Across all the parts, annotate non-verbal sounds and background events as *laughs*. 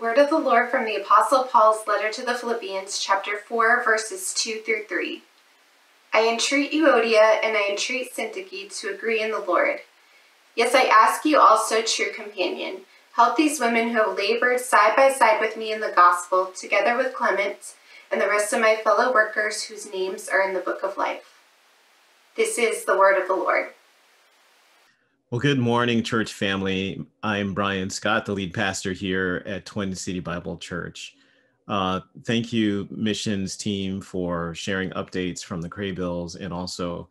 word of the Lord from the Apostle Paul's letter to the Philippians, chapter 4, verses 2 through 3. I entreat Euodia and I entreat Syntyche to agree in the Lord. Yes, I ask you also, true companion, help these women who have labored side by side with me in the gospel, together with Clement and the rest of my fellow workers whose names are in the book of life. This is the word of the Lord. Well, good morning, church family. I'm Bryan Scott, the lead pastor here at Twin City Bible Church. Uh, thank you, missions team, for sharing updates from the Craybills and also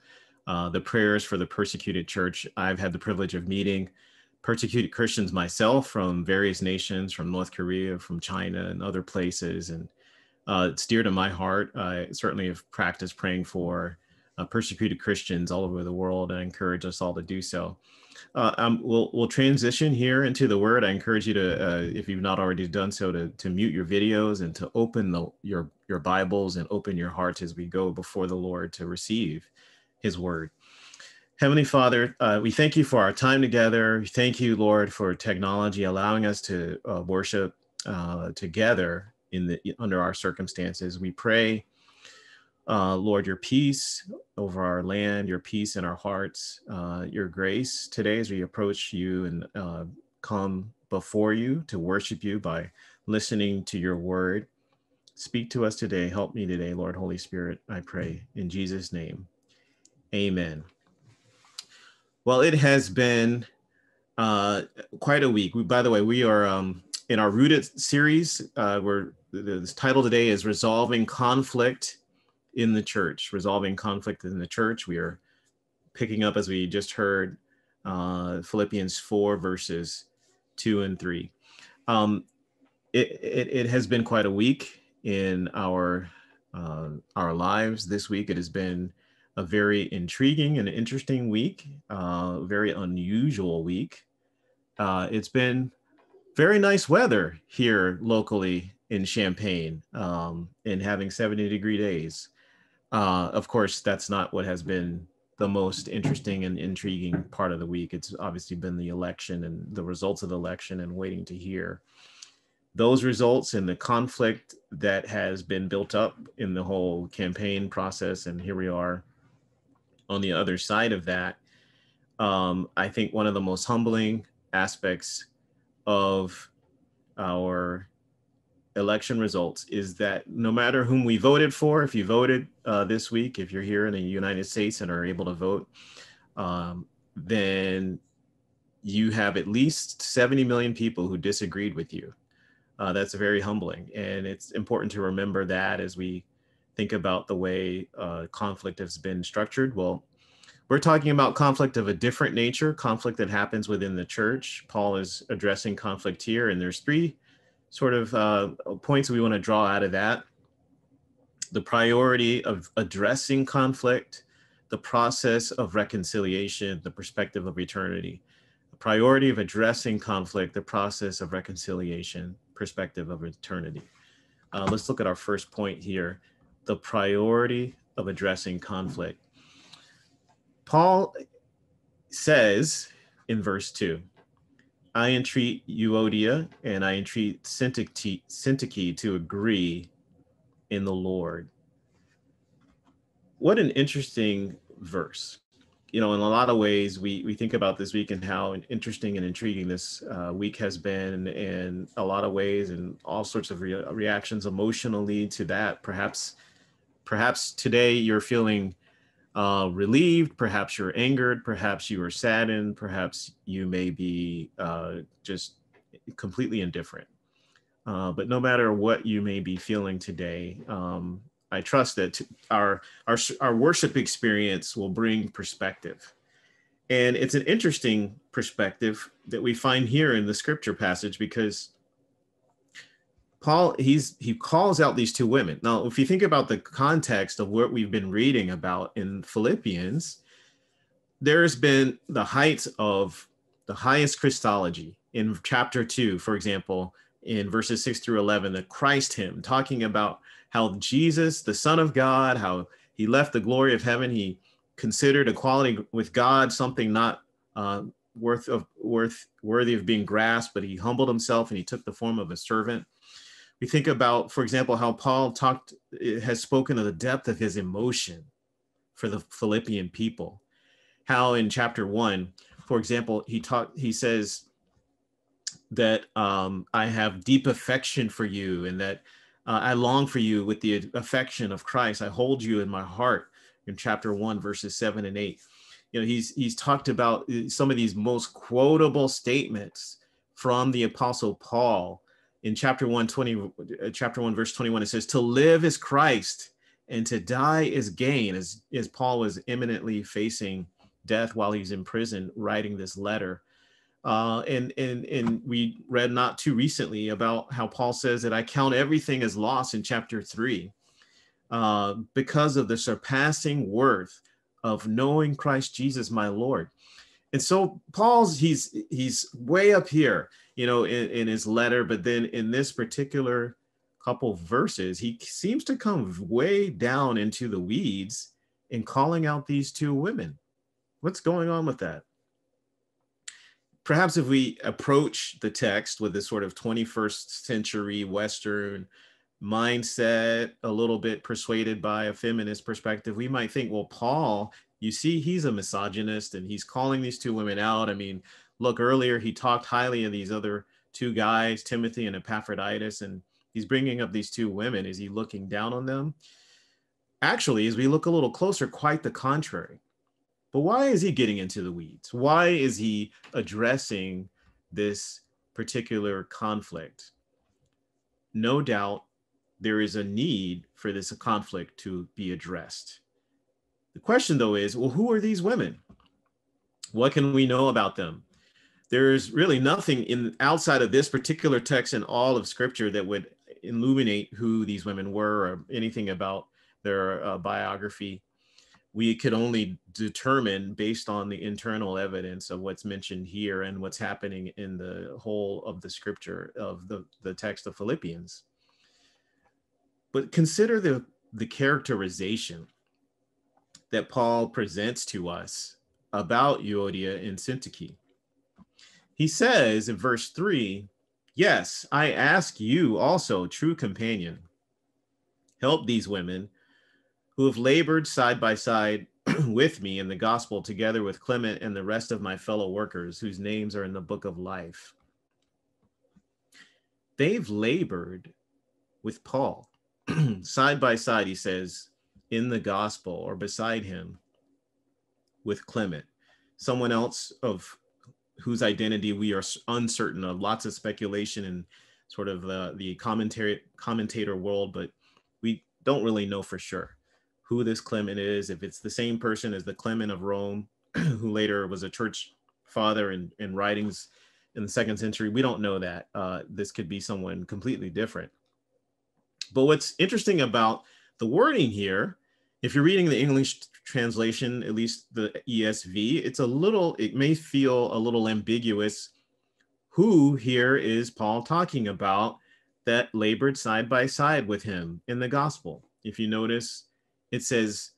uh, the prayers for the persecuted church. I've had the privilege of meeting persecuted Christians myself from various nations, from North Korea, from China, and other places. And uh, it's dear to my heart. I certainly have practiced praying for uh, persecuted Christians all over the world. and encourage us all to do so. Uh, um, we'll we'll transition here into the word. I encourage you to, uh, if you've not already done so, to to mute your videos and to open the, your your Bibles and open your hearts as we go before the Lord to receive His word. Heavenly Father, uh, we thank you for our time together. Thank you, Lord, for technology allowing us to uh, worship uh, together in the under our circumstances. We pray uh, Lord, your peace over our land, your peace in our hearts, uh, your grace today as we approach you and uh, come before you to worship you by listening to your word. Speak to us today. Help me today, Lord, Holy Spirit, I pray in Jesus' name. Amen. Well, it has been uh, quite a week. We, by the way, we are um, in our Rooted series. Uh, where the, the title today is Resolving Conflict in the church, resolving conflict in the church. We are picking up, as we just heard, uh, Philippians 4, verses 2 and 3. Um, it, it, it, has been quite a week in our, uh, our lives this week. It has been a very intriguing and interesting week, uh, very unusual week. Uh, it's been very nice weather here locally in Champaign um, and having 70 degree days. Uh, of course, that's not what has been the most interesting and intriguing part of the week. It's obviously been the election and the results of the election and waiting to hear those results and the conflict that has been built up in the whole campaign process. And here we are on the other side of that. Um, I think one of the most humbling aspects of our election results is that no matter whom we voted for, if you voted uh, this week, if you're here in the United States and are able to vote, um, then you have at least 70 million people who disagreed with you. Uh, that's very humbling. And it's important to remember that as we think about the way uh, conflict has been structured. Well, we're talking about conflict of a different nature, conflict that happens within the church. Paul is addressing conflict here, and there's three sort of uh, points we want to draw out of that the priority of addressing conflict, the process of reconciliation, the perspective of eternity. The priority of addressing conflict, the process of reconciliation, perspective of eternity. Uh, let's look at our first point here the priority of addressing conflict. Paul says in verse 2 I entreat Euodia and I entreat Syntyche to agree in the Lord. What an interesting verse. You know, in a lot of ways, we, we think about this week and how interesting and intriguing this uh, week has been in a lot of ways and all sorts of re- reactions emotionally to that. Perhaps, perhaps today you're feeling uh, relieved, perhaps you're angered, perhaps you are saddened, perhaps you may be uh, just completely indifferent. Uh, but no matter what you may be feeling today, um, I trust that our, our, our worship experience will bring perspective. And it's an interesting perspective that we find here in the scripture passage because Paul he's he calls out these two women. Now, if you think about the context of what we've been reading about in Philippians, there's been the height of the highest Christology in chapter 2, for example, in verses 6 through 11, the Christ hymn talking about how Jesus, the Son of God, how he left the glory of heaven, he considered equality with God something not uh, worth of worth worthy of being grasped, but he humbled himself and he took the form of a servant. We think about, for example, how Paul talked has spoken of the depth of his emotion for the Philippian people. How in chapter one, for example, he taught he says that um, I have deep affection for you and that uh, I long for you with the affection of Christ. I hold you in my heart in chapter one, verses seven and eight. You know, he's he's talked about uh, some of these most quotable statements from the apostle Paul in chapter 1, 20, uh, chapter 1, verse 21. It says, To live is Christ and to die is gain, as, as Paul was imminently facing death while he's in prison writing this letter. Uh, and, and, and we read not too recently about how Paul says that I count everything as loss in chapter 3 uh, because of the surpassing worth of knowing Christ Jesus, my Lord. And so Paul's he's he's way up here, you know, in, in his letter, but then in this particular couple verses, he seems to come way down into the weeds in calling out these two women. What's going on with that? Perhaps if we approach the text with this sort of 21st century Western mindset, a little bit persuaded by a feminist perspective, we might think, well, Paul, you see, he's a misogynist and he's calling these two women out. I mean, look, earlier he talked highly of these other two guys, Timothy and Epaphroditus, and he's bringing up these two women. Is he looking down on them? Actually, as we look a little closer, quite the contrary. But why is he getting into the weeds? Why is he addressing this particular conflict? No doubt there is a need for this conflict to be addressed. The question, though, is well, who are these women? What can we know about them? There's really nothing in outside of this particular text in all of Scripture that would illuminate who these women were or anything about their uh, biography. We could only determine based on the internal evidence of what's mentioned here and what's happening in the whole of the scripture of the, the text of Philippians. But consider the, the characterization that Paul presents to us about Euodia and Syntyche. He says in verse 3 Yes, I ask you also, true companion, help these women who have labored side by side *clears throat* with me in the gospel, together with Clement and the rest of my fellow workers whose names are in the book of life. They've labored with Paul *clears throat* side by side, he says, in the gospel or beside him with Clement, someone else of whose identity we are uncertain of. Lots of speculation and sort of uh, the commentary commentator world, but we don't really know for sure who this Clement is. If it's the same person as the Clement of Rome, *clears throat* who later was a church father in, in writings in the second century, we don't know that. Uh, this could be someone completely different. But what's interesting about the wording here, if you're reading the English translation, at least the ESV, it's a little, it may feel a little ambiguous. Who here is Paul talking about that labored side by side with him in the gospel? If you notice, it says,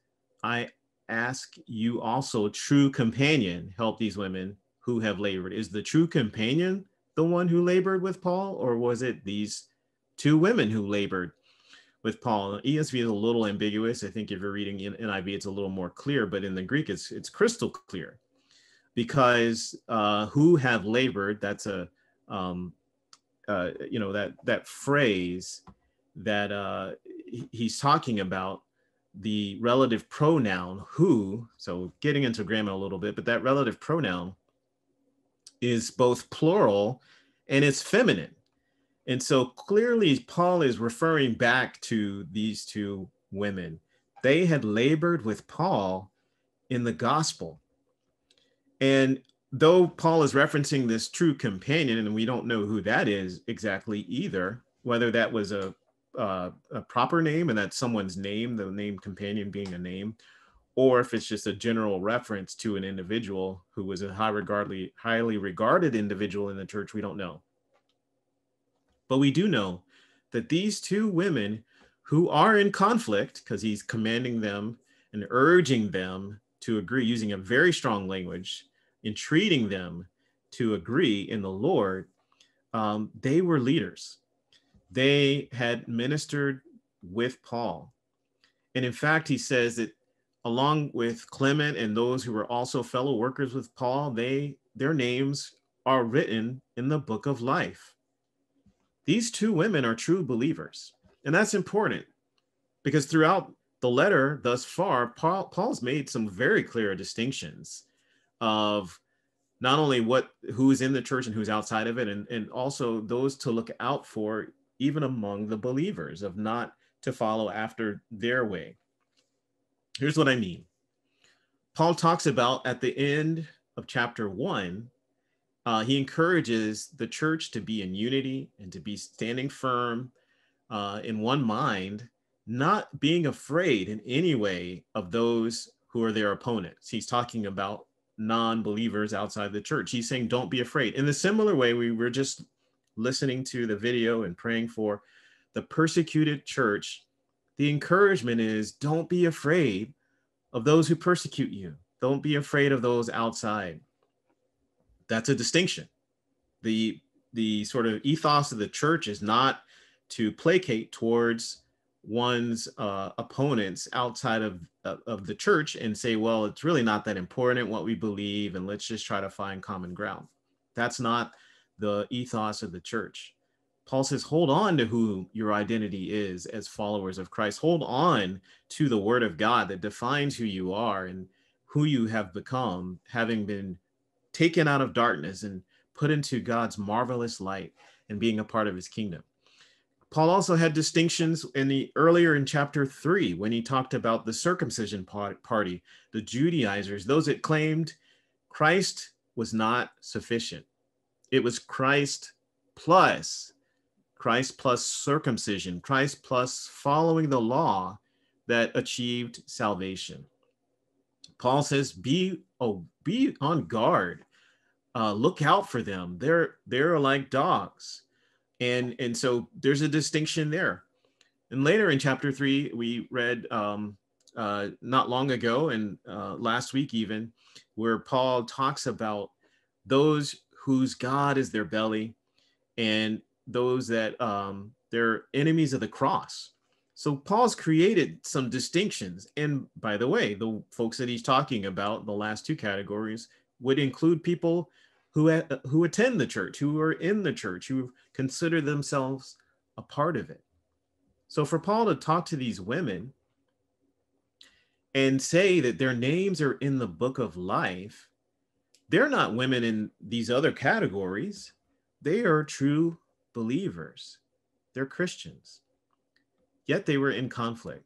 I ask you also, true companion, help these women who have labored. Is the true companion the one who labored with Paul, or was it these two women who labored with Paul. ESV is a little ambiguous. I think if you're reading NIV, it's a little more clear, but in the Greek, it's it's crystal clear, because uh, who have labored. That's a um, uh, you know that that phrase that uh, he's talking about the relative pronoun who. So getting into grammar a little bit, but that relative pronoun is both plural and it's feminine. And so clearly, Paul is referring back to these two women. They had labored with Paul in the gospel. And though Paul is referencing this true companion, and we don't know who that is exactly either, whether that was a, a proper name and that's someone's name, the name companion being a name, or if it's just a general reference to an individual who was a high regardly, highly regarded individual in the church, we don't know. But we do know that these two women who are in conflict, because he's commanding them and urging them to agree using a very strong language, entreating them to agree in the Lord, um, they were leaders. They had ministered with Paul. And in fact, he says that along with Clement and those who were also fellow workers with Paul, they their names are written in the book of life. These two women are true believers. And that's important because throughout the letter thus far, Paul, Paul's made some very clear distinctions of not only what who is in the church and who's outside of it, and, and also those to look out for even among the believers of not to follow after their way. Here's what I mean. Paul talks about at the end of chapter one, uh, he encourages the church to be in unity and to be standing firm uh, in one mind, not being afraid in any way of those who are their opponents. He's talking about non believers outside the church. He's saying, don't be afraid. In the similar way, we were just listening to the video and praying for the persecuted church. The encouragement is don't be afraid of those who persecute you, don't be afraid of those outside. That's a distinction. The, the sort of ethos of the church is not to placate towards one's uh, opponents outside of, of the church and say, well, it's really not that important what we believe, and let's just try to find common ground. That's not the ethos of the church. Paul says, hold on to who your identity is as followers of Christ. Hold on to the word of God that defines who you are and who you have become, having been taken out of darkness and put into God's marvelous light and being a part of his kingdom. Paul also had distinctions in the earlier in chapter three when he talked about the circumcision party, the Judaizers, those that claimed Christ was not sufficient. It was Christ plus Christ plus circumcision, Christ plus following the law that achieved salvation. Paul says, "Be oh, be on guard. Uh, look out for them. They're they're like dogs." and and so there's a distinction there and later in chapter three we read um, uh, not long ago and uh, last week even where paul talks about those whose god is their belly and those that um, they're enemies of the cross so paul's created some distinctions and by the way the folks that he's talking about the last two categories would include people who, who attend the church, who are in the church, who consider themselves a part of it. So for Paul to talk to these women and say that their names are in the book of life, they're not women in these other categories. They are true believers. They're Christians. Yet they were in conflict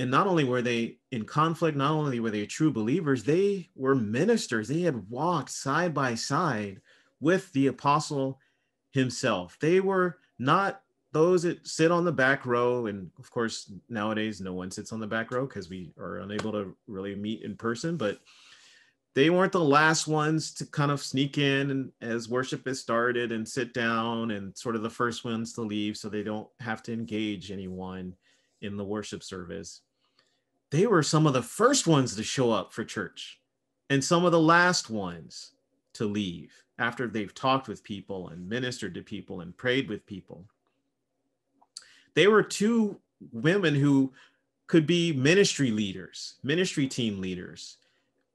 and not only were they in conflict, not only were they true believers, they were ministers. They had walked side by side with the apostle himself. They were not those that sit on the back row. And of course, nowadays, no one sits on the back row because we are unable to really meet in person. But they weren't the last ones to kind of sneak in and as worship has started and sit down and sort of the first ones to leave so they don't have to engage anyone in the worship service they were some of the first ones to show up for church and some of the last ones to leave after they've talked with people and ministered to people and prayed with people. They were two women who could be ministry leaders, ministry team leaders.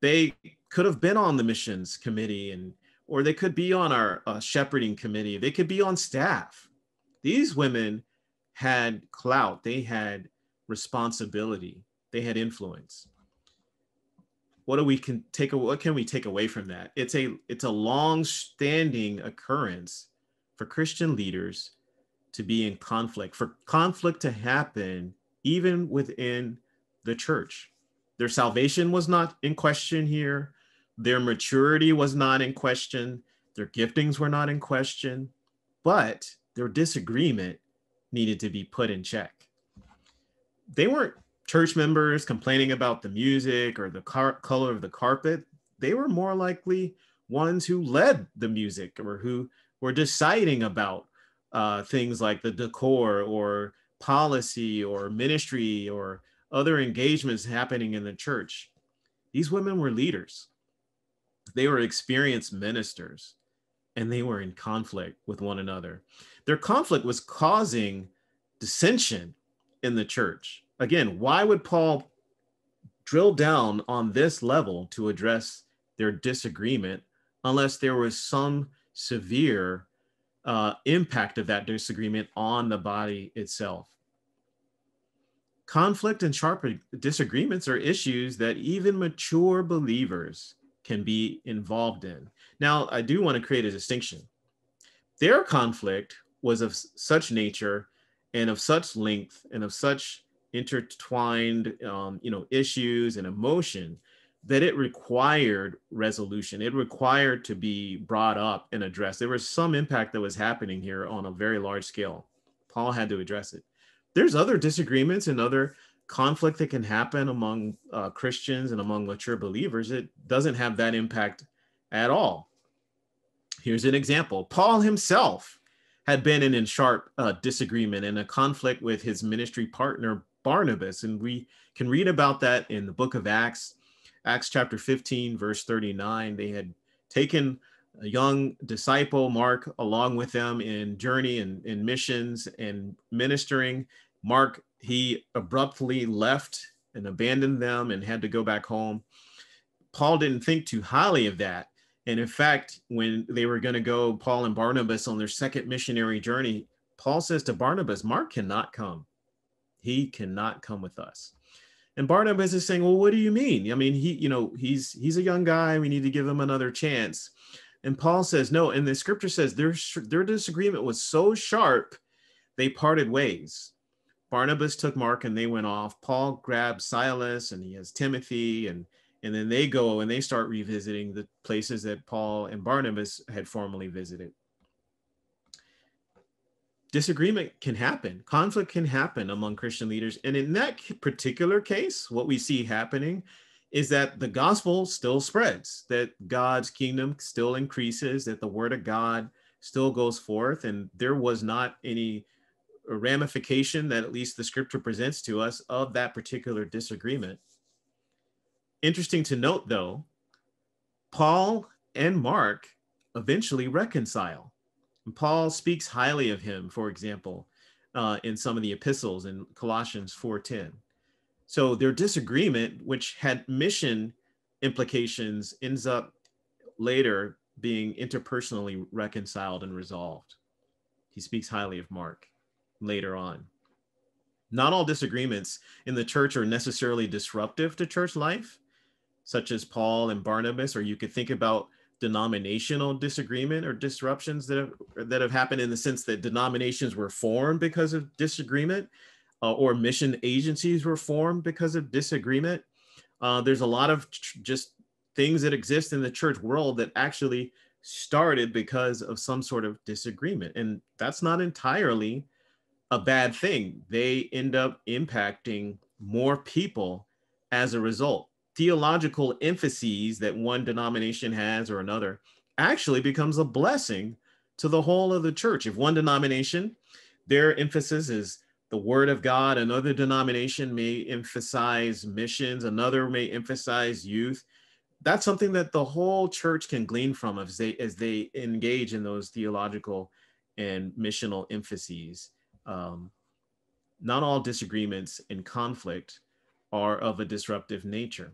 They could have been on the missions committee and or they could be on our uh, shepherding committee. They could be on staff. These women had clout. They had responsibility they had influence what do we can take what can we take away from that it's a it's a long standing occurrence for christian leaders to be in conflict for conflict to happen even within the church their salvation was not in question here. Their maturity was not in question. Their giftings were not in question. But their disagreement needed to be put in check. They weren't church members complaining about the music or the car- color of the carpet, they were more likely ones who led the music or who were deciding about uh, things like the decor or policy or ministry or other engagements happening in the church. These women were leaders. They were experienced ministers and they were in conflict with one another. Their conflict was causing dissension in the church. Again, why would Paul drill down on this level to address their disagreement unless there was some severe uh, impact of that disagreement on the body itself? Conflict and sharp disagreements are issues that even mature believers can be involved in. Now, I do want to create a distinction. Their conflict was of such nature and of such length and of such intertwined um, you know issues and emotion that it required resolution it required to be brought up and addressed there was some impact that was happening here on a very large scale paul had to address it there's other disagreements and other conflict that can happen among uh, christians and among mature believers it doesn't have that impact at all here's an example paul himself had been in a sharp uh, disagreement and a conflict with his ministry partner Barnabas. And we can read about that in the book of Acts, Acts chapter 15, verse 39. They had taken a young disciple, Mark, along with them in journey and in missions and ministering. Mark, he abruptly left and abandoned them and had to go back home. Paul didn't think too highly of that. And in fact, when they were going to go, Paul and Barnabas, on their second missionary journey, Paul says to Barnabas, Mark cannot come. He cannot come with us. And Barnabas is saying, well, what do you mean? I mean, he, you know, he's he's a young guy. We need to give him another chance. And Paul says, no. And the scripture says their their disagreement was so sharp, they parted ways. Barnabas took Mark and they went off. Paul grabbed Silas and he has Timothy and and then they go and they start revisiting the places that Paul and Barnabas had formerly visited. Disagreement can happen, conflict can happen among Christian leaders. And in that particular case, what we see happening is that the gospel still spreads, that God's kingdom still increases, that the word of God still goes forth. And there was not any ramification that at least the scripture presents to us of that particular disagreement. Interesting to note, though, Paul and Mark eventually reconcile. Paul speaks highly of him, for example, uh, in some of the epistles in Colossians 4:10. So their disagreement, which had mission implications, ends up later being interpersonally reconciled and resolved. He speaks highly of Mark later on. Not all disagreements in the church are necessarily disruptive to church life such as Paul and Barnabas, or you could think about denominational disagreement or disruptions that have, that have happened in the sense that denominations were formed because of disagreement uh, or mission agencies were formed because of disagreement. Uh, there's a lot of just things that exist in the church world that actually started because of some sort of disagreement. And that's not entirely a bad thing. They end up impacting more people as a result theological emphases that one denomination has or another actually becomes a blessing to the whole of the church. If one denomination, their emphasis is the word of God, another denomination may emphasize missions, another may emphasize youth. That's something that the whole church can glean from as they as they engage in those theological and missional emphases. Um, not all disagreements and conflict are of a disruptive nature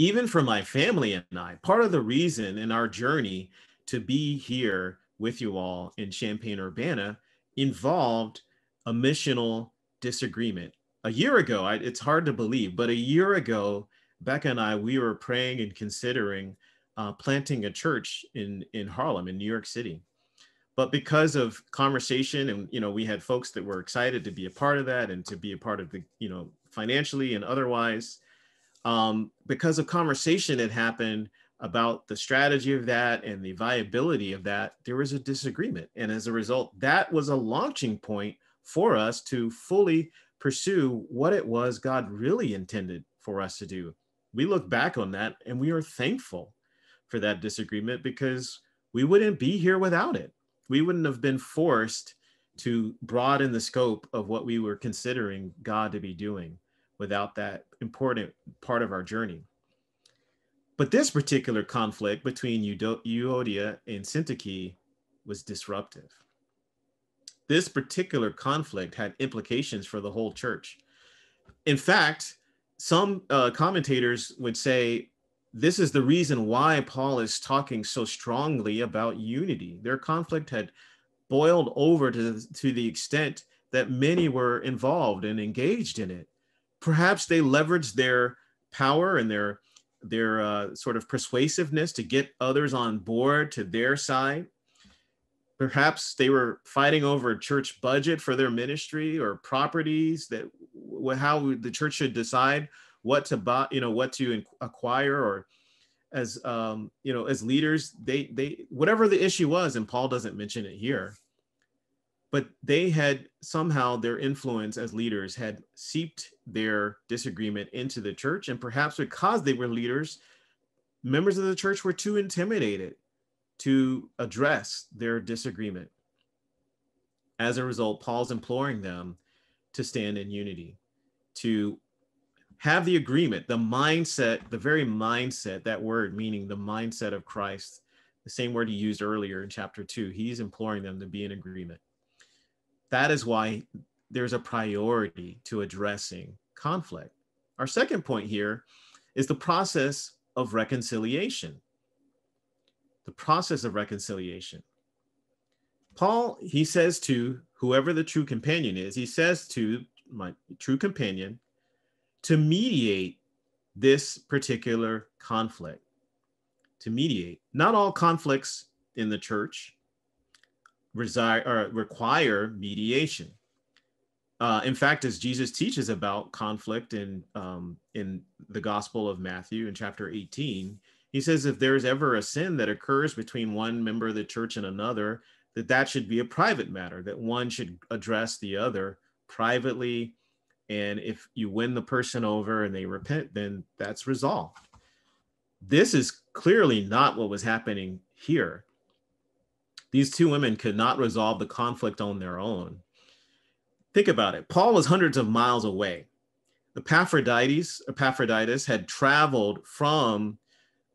even for my family and I, part of the reason in our journey to be here with you all in Champaign Urbana involved a missional disagreement. A year ago, I, it's hard to believe, but a year ago, Becca and I, we were praying and considering uh, planting a church in, in Harlem, in New York City. But because of conversation, and you know, we had folks that were excited to be a part of that and to be a part of the, you know, financially and otherwise, um, because of conversation that happened about the strategy of that and the viability of that, there was a disagreement. And as a result, that was a launching point for us to fully pursue what it was God really intended for us to do. We look back on that and we are thankful for that disagreement because we wouldn't be here without it. We wouldn't have been forced to broaden the scope of what we were considering God to be doing without that important part of our journey. But this particular conflict between Euodia and Syntyche was disruptive. This particular conflict had implications for the whole church. In fact, some uh, commentators would say this is the reason why Paul is talking so strongly about unity. Their conflict had boiled over to, to the extent that many were involved and engaged in it. Perhaps they leveraged their power and their their uh, sort of persuasiveness to get others on board to their side. Perhaps they were fighting over church budget for their ministry or properties that how the church should decide what to buy, you know, what to acquire or as um, you know, as leaders, they they whatever the issue was, and Paul doesn't mention it here, but they had somehow their influence as leaders had seeped their disagreement into the church and perhaps because they were leaders members of the church were too intimidated to address their disagreement. As a result paul's imploring them to stand in unity to have the agreement the mindset the very mindset that word meaning the mindset of christ the same word he used earlier in chapter 2 he's imploring them to be in agreement that is why there's a priority to addressing conflict. Our second point here is the process of reconciliation. The process of reconciliation. Paul, he says to whoever the true companion is, he says to my true companion to mediate this particular conflict. To mediate. Not all conflicts in the church reside or require mediation. Uh, in fact, as Jesus teaches about conflict in um, in the Gospel of Matthew in chapter 18, he says if there is ever a sin that occurs between one member of the church and another, that that should be a private matter, that one should address the other privately, and if you win the person over and they repent, then that's resolved. This is clearly not what was happening here. These two women could not resolve the conflict on their own. Think about it. Paul was hundreds of miles away. Epaphroditus, Epaphroditus had traveled from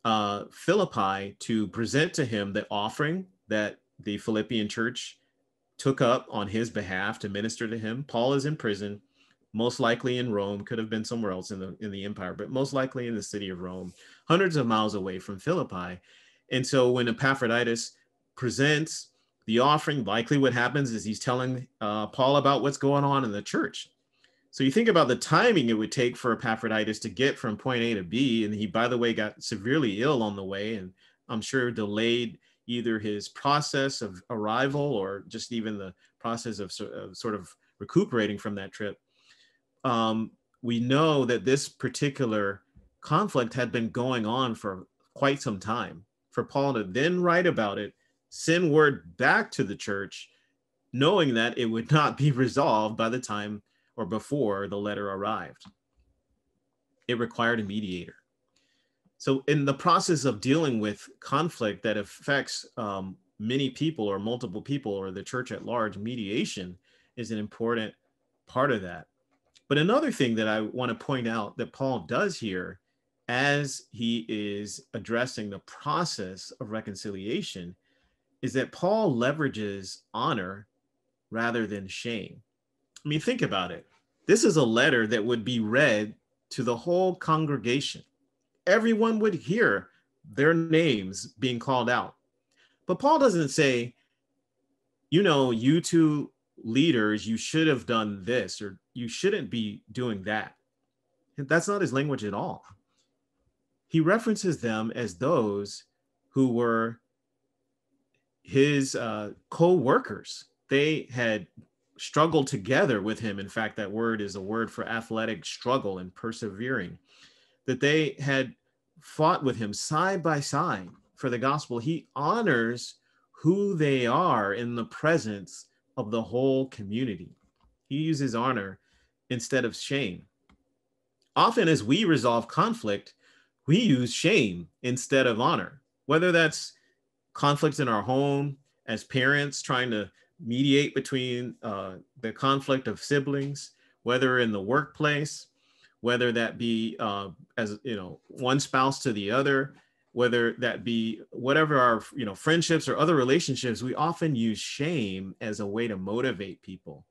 uh, Philippi to present to him the offering that the Philippian church took up on his behalf to minister to him. Paul is in prison, most likely in Rome, could have been somewhere else in the in the empire, but most likely in the city of Rome, hundreds of miles away from Philippi. And so when Epaphroditus presents the offering, likely what happens is he's telling uh, Paul about what's going on in the church. So you think about the timing it would take for Epaphroditus to get from point A to B, and he, by the way, got severely ill on the way, and I'm sure delayed either his process of arrival or just even the process of, of sort of recuperating from that trip. Um, we know that this particular conflict had been going on for quite some time. For Paul to then write about it send word back to the church, knowing that it would *laughs* not be resolved by the time or before the letter arrived. It required a mediator. So, in the process of dealing with conflict that affects um, many people or multiple people or the church at large, mediation is an important part of that. But another thing that I want to point out that Paul does here as he is addressing the process of reconciliation is that Paul leverages honor rather than shame. I mean, think about it. This is a letter that would be read to the whole congregation. Everyone would hear their names being called out. But Paul doesn't say, you know, you two leaders, you should have done this or you shouldn't be doing that. That's not his language at all. He references them as those who were his uh, co-workers. They had struggled together with him. In fact that word is a word for athletic struggle and persevering. That they had fought with him side by side for the gospel. He honors who they are in the presence of the whole community. He uses honor instead of shame. Often as we resolve conflict we use shame instead of honor. Whether that's conflicts in our home as parents trying to mediate between uh, the conflict of siblings, whether in the workplace, whether that be uh, as you know one spouse to the other whether that be whatever our you know friendships or other relationships we often use shame as a way to motivate people.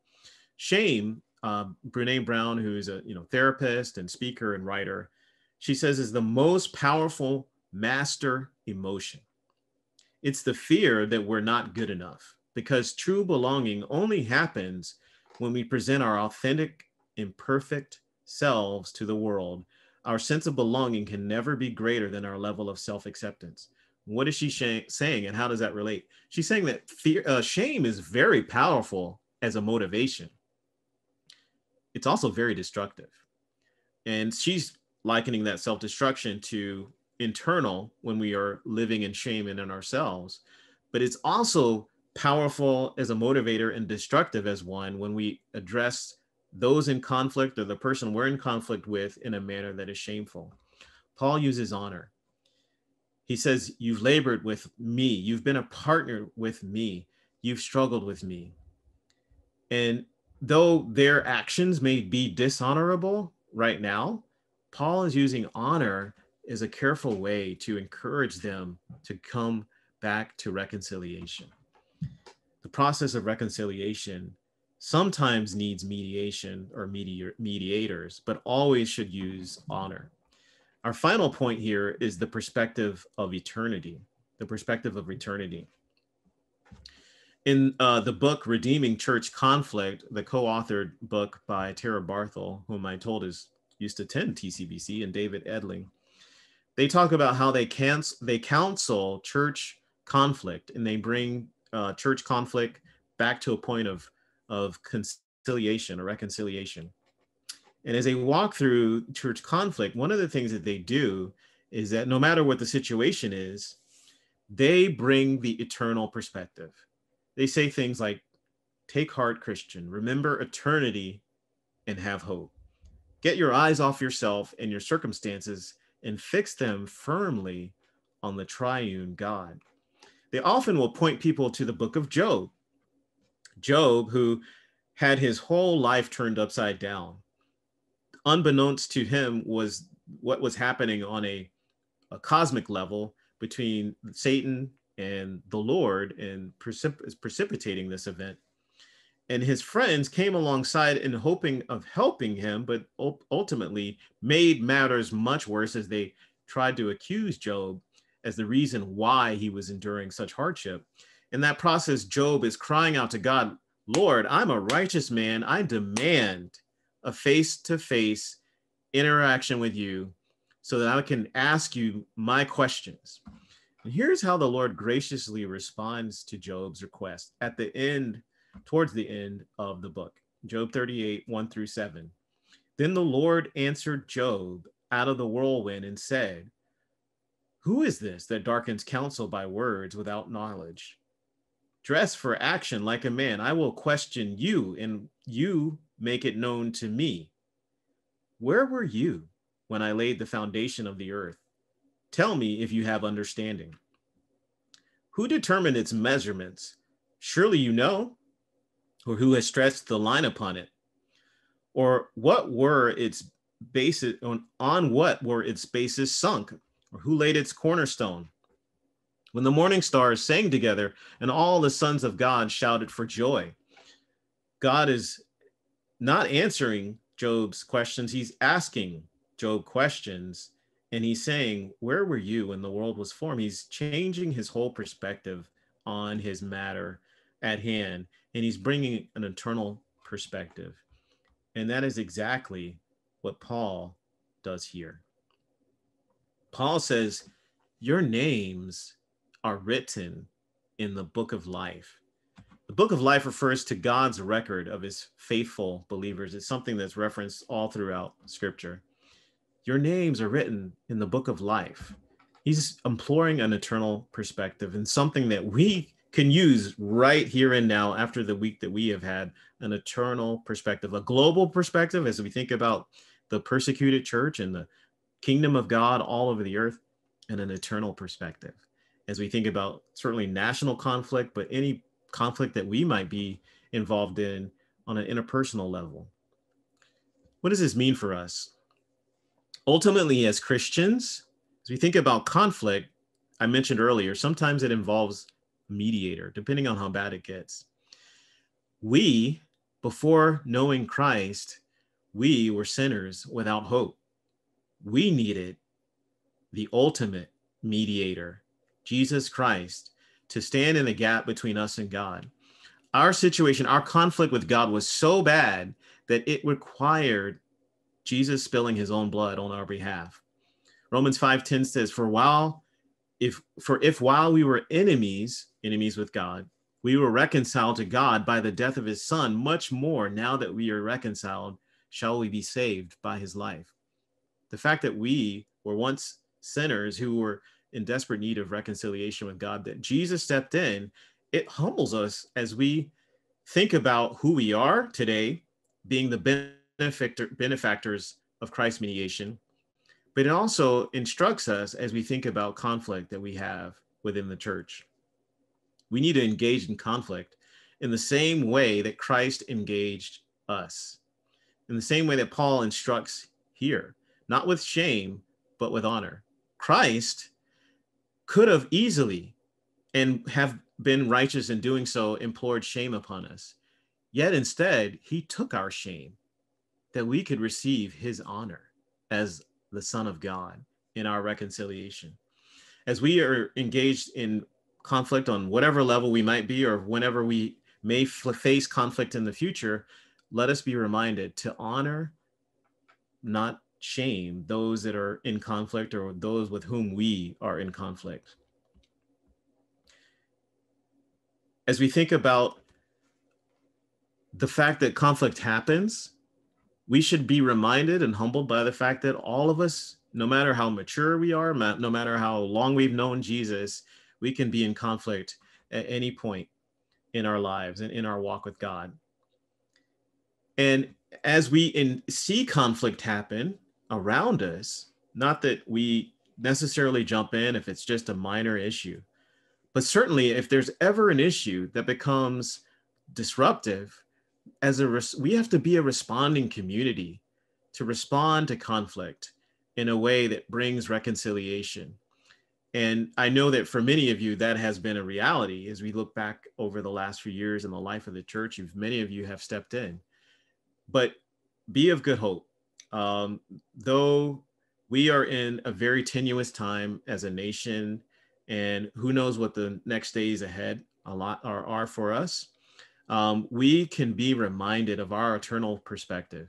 Shame uh, Brené Brown who's a you know therapist and speaker and writer she says is the most powerful master emotion it's the fear that we're not good enough because true belonging only happens when we present our authentic imperfect selves to the world, our sense of belonging can never be greater than our level of self acceptance. What is she sh- saying, and how does that relate? She's saying that fear, uh, shame is very powerful as a motivation. It's also very destructive. And she's likening that self destruction to internal when we are living in shame and in ourselves. But it's also powerful as a motivator and destructive as one when we address those in conflict or the person we're in conflict with in a manner that is shameful. Paul uses honor. He says, You've labored with me, you've been a partner with me, you've struggled with me. And though their actions may be dishonorable right now, Paul is using honor as a careful way to encourage them to come back to reconciliation. The process of reconciliation sometimes needs mediation or mediators, but always should use honor. Our final point here is the perspective of eternity, the perspective of eternity. In uh, the book Redeeming Church Conflict, the co-authored book by Tara Barthel, whom I told is used to attend TCBC, and David Edling, they talk about how they cancel they counsel church conflict and they bring uh, church conflict back to a point of of conciliation or reconciliation. And as they walk through church conflict, one of the things that they do is that no matter what the situation is, they bring the eternal perspective. They say things like, Take heart, Christian, remember eternity and have hope. Get your eyes off yourself and your circumstances and fix them firmly on the triune God. They often will point people to the book of Job Job, who had his whole life turned upside down. Unbeknownst to him was what was happening on a, a cosmic level between Satan and the Lord and precip- precipitating this event. And his friends came alongside in hoping of helping him, but ultimately made matters much worse as they tried to accuse Job as the reason why he was enduring such hardship. In that process, Job is crying out to God, Lord, I'm a righteous man. I demand a face to face interaction with you so that I can ask you my questions. Here's how the Lord graciously responds to Job's request at the end, towards the end of the book, Job 38, 1 through 7. Then the Lord answered Job out of the whirlwind and said, Who is this that darkens counsel by words without knowledge? Dress for action like a man. I will question you, and you make it known to me. Where were you when I laid the foundation of the earth? Tell me if you have understanding. Who determined its measurements? Surely you know. Or who has stretched the line upon it? Or what were its bases on, on what were its bases sunk? Or who laid its cornerstone? when the morning stars sang together and all the sons of God shouted for joy. God is not answering Job's questions, he's asking Job questions. And he's saying, Where were you when the world was formed? He's changing his whole perspective on his matter at hand, and he's bringing an eternal perspective. And that is exactly what Paul does here. Paul says, Your names are written in the book of life. The book of life refers to God's record of his faithful believers. It's something that's referenced all throughout scripture. Your names are written in the book of life. He's imploring an eternal perspective and something that we can use right here and now after the week that we have had an eternal perspective, a global perspective as we think about the persecuted church and the kingdom of God all over the earth, and an eternal perspective as we think about certainly national conflict, but any conflict that we might be involved in on an interpersonal level. What does this mean for us? Ultimately, as Christians, as we think about conflict, I mentioned earlier, sometimes it involves a mediator, depending on how bad it gets. We, before knowing Christ, we were sinners without hope. We needed the ultimate mediator, Jesus Christ, to stand in the gap between us and God. Our situation, our conflict with God was so bad that it required Jesus spilling his own blood on our behalf. Romans 5:10 says, "For while if for if while we were enemies, enemies with God, we were reconciled to God by the death of his son, much more now that we are reconciled, shall we be saved by his life." The fact that we were once sinners who were in desperate need of reconciliation with God, that Jesus stepped in, it humbles us as we think about who we are today, being the benefactor, benefactors of Christ's mediation, but it also instructs us as we think about conflict that we have within the church. We need to engage in conflict in the same way that Christ engaged us, in the same way that Paul instructs here, not with shame, but with honor. Christ could have easily and have been righteous in doing so, implored shame upon us. Yet instead, he took our shame that we could receive his honor as the Son of God in our reconciliation. As we are engaged in conflict on whatever level we might be, or whenever we may face conflict in the future, let us be reminded to honor, not shame those that are in conflict or those with whom we are in conflict. As we think about the fact that conflict happens, we should be reminded and humbled by the fact that all of us, no matter how mature we are, no matter how long we've known Jesus, we can be in conflict at any point in our lives and in our walk with God. And as we in, see conflict happen, around us. Not that we necessarily jump in if it's just a minor issue, but certainly if there's ever an issue that becomes disruptive, as a res- we have to be a responding community to respond to conflict in a way that brings reconciliation. And I know that for many of you, that has been a reality as we look back over the last few years in the life of the church. You've, many of you have stepped in. But be of good hope um, though we are in a very tenuous time as a nation, and who knows what the next days ahead a lot are, are for us, um, we can be reminded of our eternal perspective,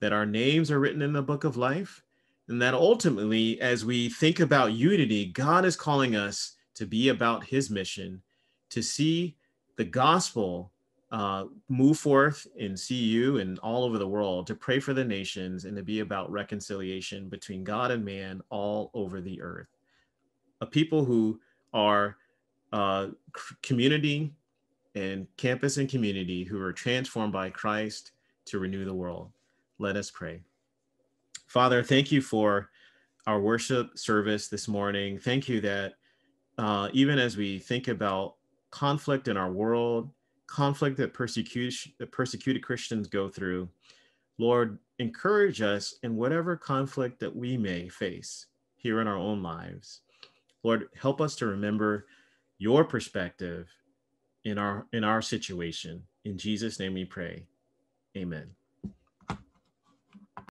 that our names are written in the book of life, and that ultimately, as we think about unity, God is calling us to be about his mission, to see the gospel uh, move forth in CU and all over the world to pray for the nations and to be about reconciliation between God and man all over the earth. A people who are uh, community and campus and community who are transformed by Christ to renew the world. Let us pray. Father, thank you for our worship service this morning. Thank you that uh, even as we think about conflict in our world, conflict that that persecuted Christians go through. Lord, encourage us in whatever conflict that we may face here in our own lives. Lord, help us to remember your perspective in our in our situation. In Jesus' name we pray. Amen.